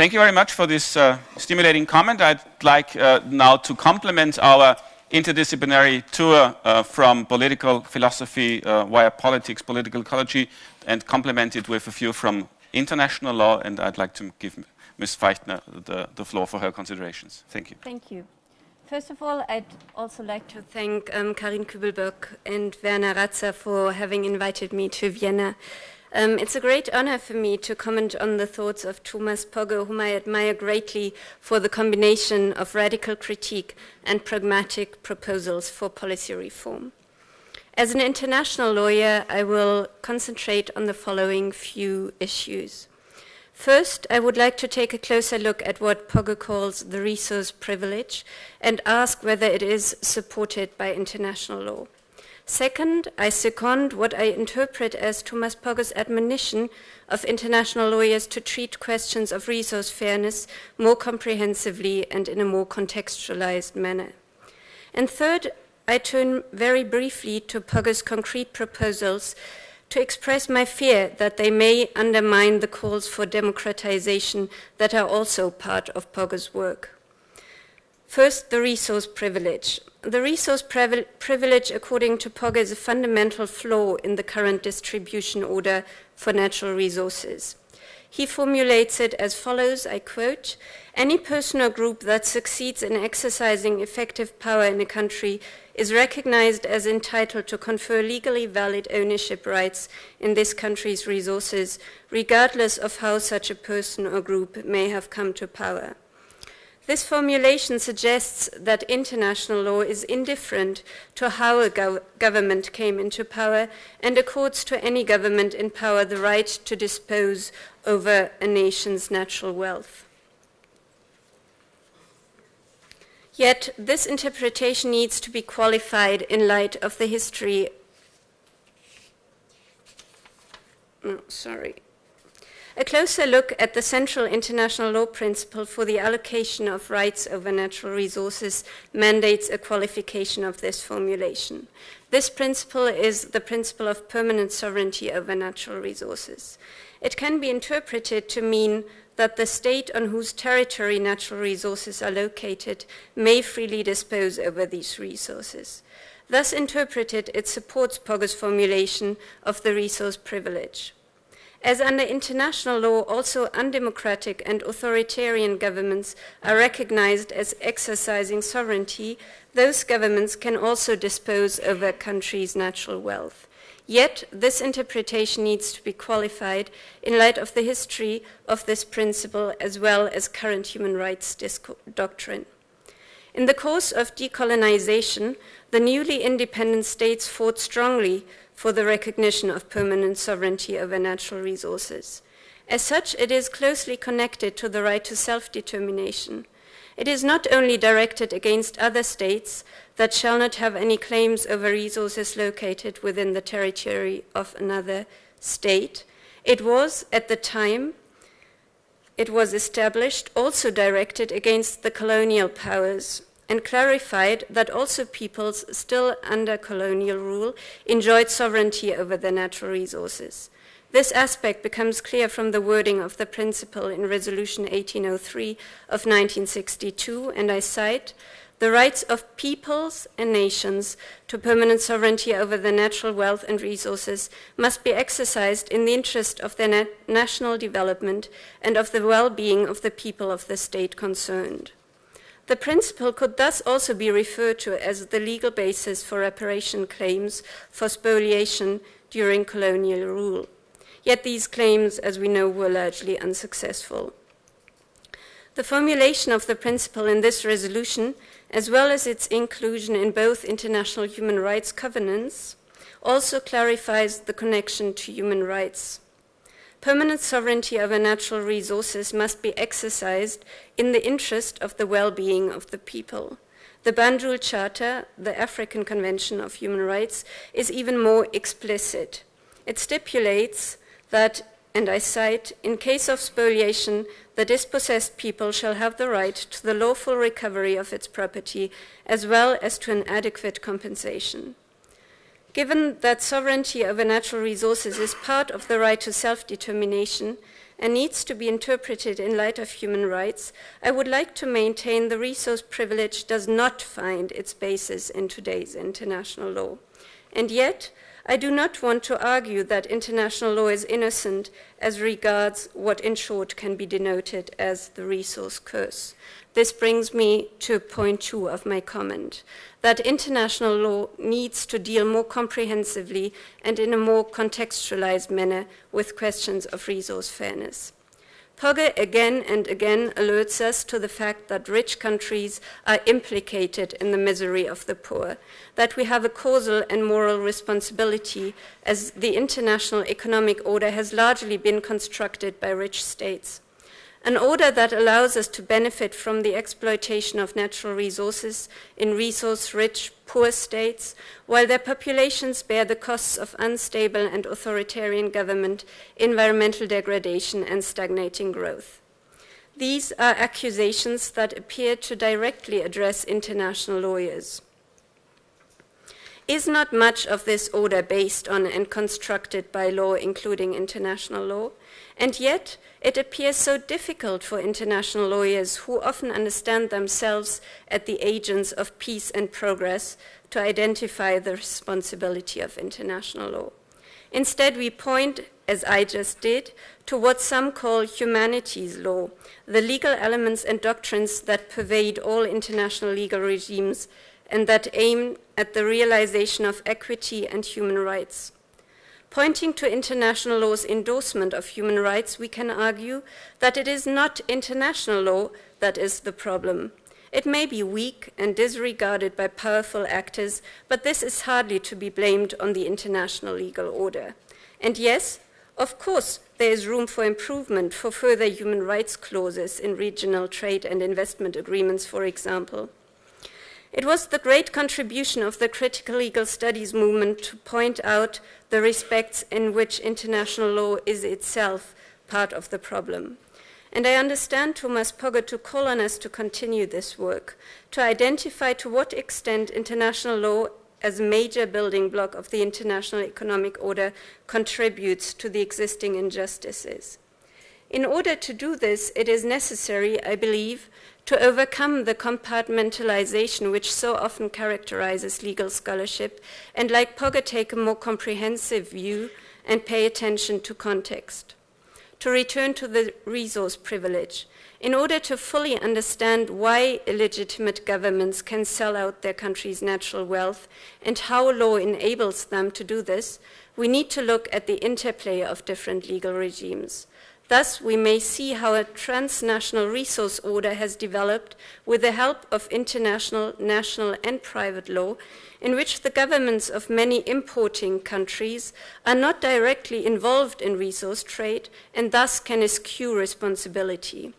thank you very much for this uh, stimulating comment. I'd like uh, now to complement our interdisciplinary tour uh, from political philosophy uh, via politics, political ecology, and complement it with a few from international law. And I'd like to give Ms. Feichtner the, the floor for her considerations. Thank you. Thank you. First of all, I'd also like to thank um, Karin Kübelböck and Werner Raza for having invited me to Vienna. Um, it's a great honor for me to comment on the thoughts of Thomas Pogge, whom I admire greatly for the combination of radical critique and pragmatic proposals for policy reform. As an international lawyer, I will concentrate on the following few issues. First, I would like to take a closer look at what Pogge calls the resource privilege and ask whether it is supported by international law. Second, I second what I interpret as Thomas Pogge's admonition of international lawyers to treat questions of resource fairness more comprehensively and in a more contextualized manner. And third, I turn very briefly to Pogge's concrete proposals to express my fear that they may undermine the calls for democratization that are also part of Pogge's work. First, the resource privilege. The resource privilege, according to Pogge, is a fundamental flaw in the current distribution order for natural resources. He formulates it as follows I quote, any person or group that succeeds in exercising effective power in a country is recognized as entitled to confer legally valid ownership rights in this country's resources, regardless of how such a person or group may have come to power. This formulation suggests that international law is indifferent to how a gov government came into power and accords to any government in power the right to dispose over a nation's natural wealth. Yet, this interpretation needs to be qualified in light of the history. Oh, sorry. A closer look at the central international law principle for the allocation of rights over natural resources mandates a qualification of this formulation. This principle is the principle of permanent sovereignty over natural resources. It can be interpreted to mean that the state on whose territory natural resources are located may freely dispose over these resources. Thus interpreted, it supports Pogge's formulation of the resource privilege. As under international law, also undemocratic and authoritarian governments are recognized as exercising sovereignty, those governments can also dispose over a country's natural wealth. Yet, this interpretation needs to be qualified in light of the history of this principle as well as current human rights doctrine. In the course of decolonization, the newly independent states fought strongly for the recognition of permanent sovereignty over natural resources. As such, it is closely connected to the right to self determination. It is not only directed against other states that shall not have any claims over resources located within the territory of another state, it was, at the time it was established, also directed against the colonial powers and clarified that also peoples still under colonial rule enjoyed sovereignty over their natural resources. This aspect becomes clear from the wording of the principle in Resolution 1803 of 1962, and I cite the rights of peoples and nations to permanent sovereignty over their natural wealth and resources must be exercised in the interest of their na national development and of the well being of the people of the state concerned. The principle could thus also be referred to as the legal basis for reparation claims for spoliation during colonial rule. Yet these claims, as we know, were largely unsuccessful. The formulation of the principle in this resolution, as well as its inclusion in both international human rights covenants, also clarifies the connection to human rights. Permanent sovereignty over natural resources must be exercised in the interest of the well being of the people. The Banjul Charter, the African Convention of Human Rights, is even more explicit. It stipulates that, and I cite, in case of spoliation, the dispossessed people shall have the right to the lawful recovery of its property as well as to an adequate compensation. Given that sovereignty over natural resources is part of the right to self determination, and needs to be interpreted in light of human rights, I would like to maintain the resource privilege does not find its basis in today's international law. And yet, I do not want to argue that international law is innocent as regards what in short can be denoted as the resource curse. This brings me to point two of my comment that international law needs to deal more comprehensively and in a more contextualized manner with questions of resource fairness. Pogge again and again alerts us to the fact that rich countries are implicated in the misery of the poor, that we have a causal and moral responsibility as the international economic order has largely been constructed by rich states an order that allows us to benefit from the exploitation of natural resources in resource rich, poor states, while their populations bear the costs of unstable and authoritarian government, environmental degradation, and stagnating growth. These are accusations that appear to directly address international lawyers. Is not much of this order based on and constructed by law, including international law? And yet, it appears so difficult for international lawyers who often understand themselves as the agents of peace and progress to identify the responsibility of international law. Instead, we point, as I just did, to what some call humanity's law, the legal elements and doctrines that pervade all international legal regimes and that aim at the realization of equity and human rights. Pointing to international law's endorsement of human rights, we can argue that it is not international law that is the problem. It may be weak and disregarded by powerful actors, but this is hardly to be blamed on the international legal order. And yes, of course, there is room for improvement for further human rights clauses in regional trade and investment agreements, for example. It was the great contribution of the critical legal studies movement to point out the respects in which international law is itself part of the problem. And I understand Thomas Pogge to call on us to continue this work, to identify to what extent international law as a major building block of the international economic order contributes to the existing injustices. In order to do this, it is necessary, I believe, to overcome the compartmentalization which so often characterizes legal scholarship, and like Pogge, take a more comprehensive view and pay attention to context. To return to the resource privilege, in order to fully understand why illegitimate governments can sell out their country's natural wealth and how law enables them to do this, we need to look at the interplay of different legal regimes. Thus, we may see how a transnational resource order has developed with the help of international, national, and private law, in which the governments of many importing countries are not directly involved in resource trade and thus can eschew responsibility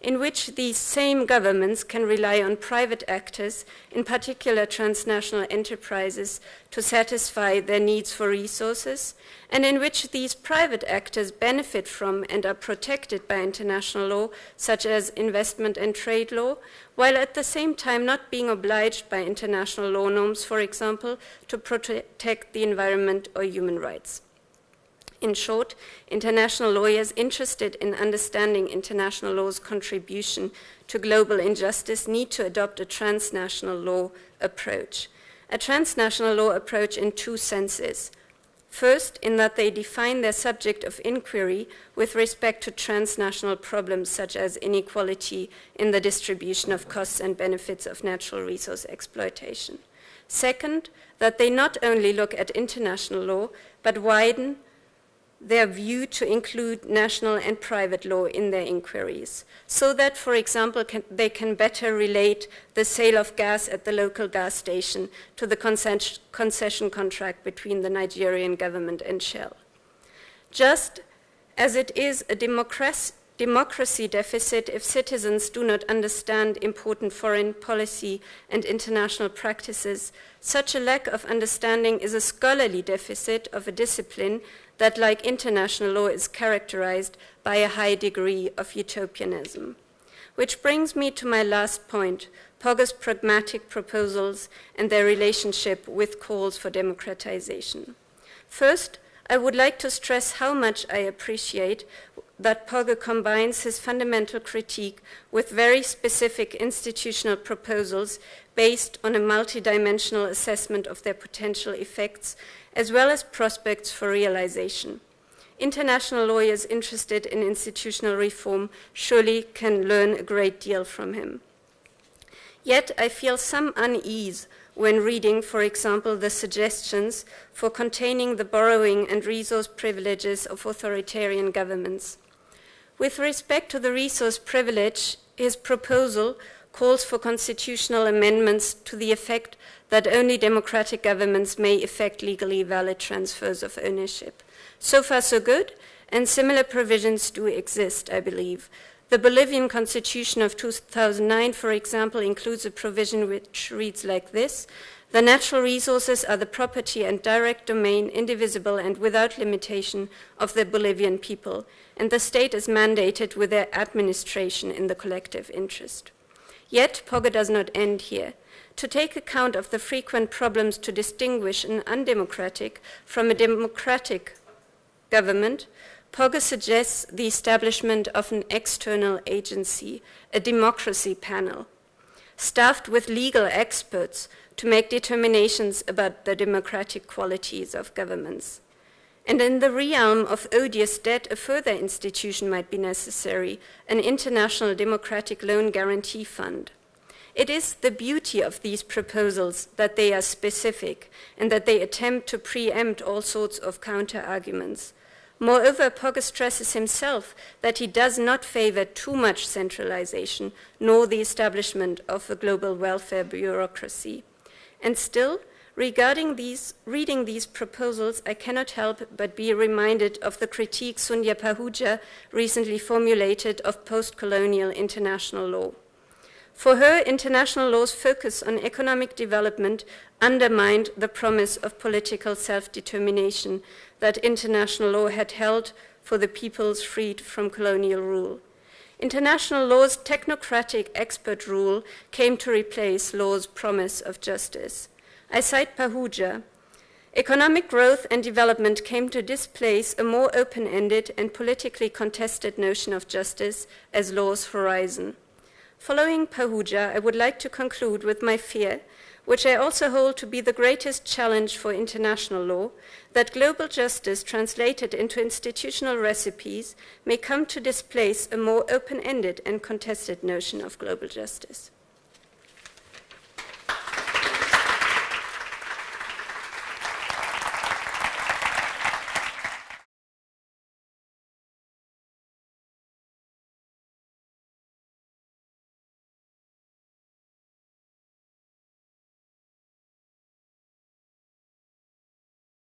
in which these same governments can rely on private actors, in particular transnational enterprises, to satisfy their needs for resources, and in which these private actors benefit from and are protected by international law, such as investment and trade law, while at the same time not being obliged by international law norms, for example, to protect the environment or human rights. In short, international lawyers interested in understanding international law's contribution to global injustice need to adopt a transnational law approach. A transnational law approach in two senses. First, in that they define their subject of inquiry with respect to transnational problems such as inequality in the distribution of costs and benefits of natural resource exploitation. Second, that they not only look at international law, but widen their view to include national and private law in their inquiries, so that, for example, can, they can better relate the sale of gas at the local gas station to the concession contract between the Nigerian government and Shell. Just as it is a democracy, democracy deficit if citizens do not understand important foreign policy and international practices, such a lack of understanding is a scholarly deficit of a discipline that, like international law, is characterized by a high degree of utopianism. Which brings me to my last point Pogge's pragmatic proposals and their relationship with calls for democratization. First, I would like to stress how much I appreciate that Pogge combines his fundamental critique with very specific institutional proposals based on a multidimensional assessment of their potential effects, as well as prospects for realization. International lawyers interested in institutional reform surely can learn a great deal from him. Yet I feel some unease when reading, for example, the suggestions for containing the borrowing and resource privileges of authoritarian governments. With respect to the resource privilege, his proposal calls for constitutional amendments to the effect that only democratic governments may effect legally valid transfers of ownership. So far, so good, and similar provisions do exist, I believe. The Bolivian Constitution of 2009, for example, includes a provision which reads like this The natural resources are the property and direct domain, indivisible and without limitation, of the Bolivian people, and the state is mandated with their administration in the collective interest. Yet, Pogge does not end here. To take account of the frequent problems to distinguish an undemocratic from a democratic government, Pogge suggests the establishment of an external agency, a democracy panel, staffed with legal experts to make determinations about the democratic qualities of governments. And in the realm of odious debt, a further institution might be necessary an international democratic loan guarantee fund. It is the beauty of these proposals that they are specific and that they attempt to preempt all sorts of counter arguments. Moreover, Pogge stresses himself that he does not favor too much centralization, nor the establishment of a global welfare bureaucracy. And still, regarding these, reading these proposals, I cannot help but be reminded of the critique Sundhya Pahuja recently formulated of post colonial international law. For her, international law's focus on economic development undermined the promise of political self determination that international law had held for the peoples freed from colonial rule. International law's technocratic expert rule came to replace law's promise of justice. I cite Pahuja. Economic growth and development came to displace a more open ended and politically contested notion of justice as law's horizon. Following Pahuja, I would like to conclude with my fear, which I also hold to be the greatest challenge for international law, that global justice translated into institutional recipes may come to displace a more open ended and contested notion of global justice.